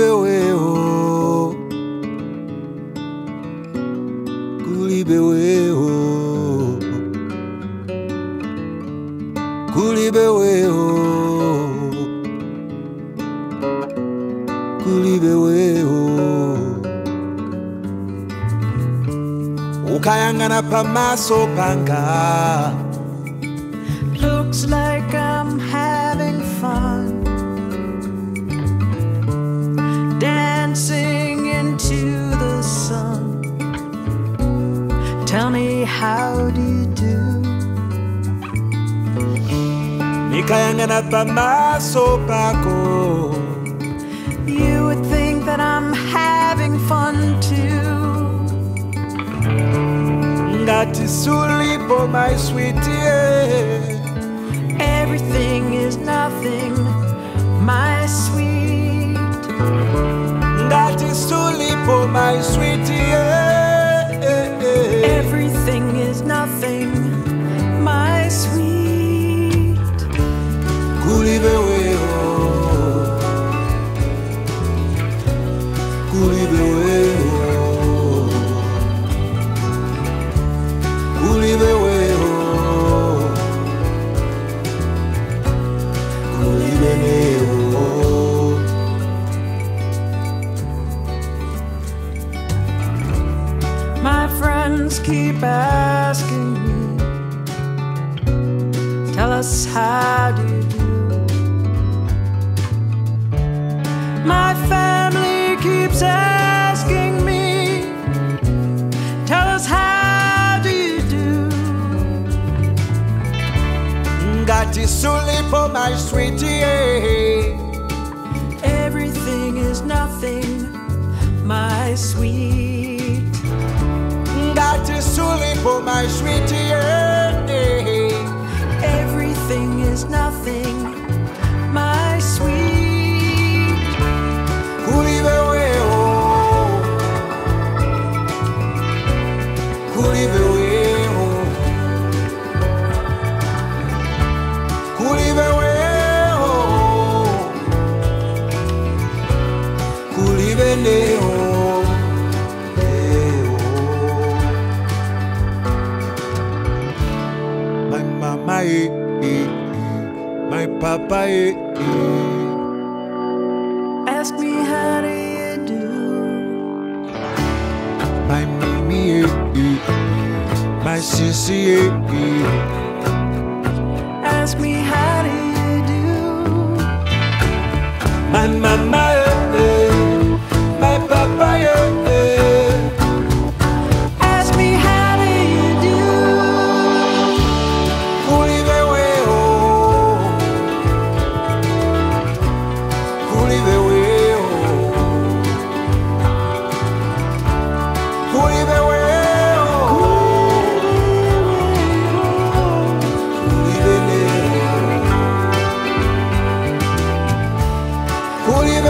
kulibe weo kulibe weo kulibe weo kulibe weo ukayangana pamaso panga Tell me, how do you do? nikayangana pamaso pako You would think that I'm having fun too. ngati sulipo my sweetie Everything is nothing, my sweet. ngati sulipo my sweetie keep asking me, tell us how do you do? My family keeps asking me, tell us how do you do? ngati for my sweetie Everything is nothing, my sweet. Ngati sulipo my sweetie Everything is nothing, my sweet. kulibe weo oh. kulibe eh, eh, my papa. Eh, Ask me how do you do? My mommy, my sissy. Ask me Don't even